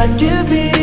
like you be.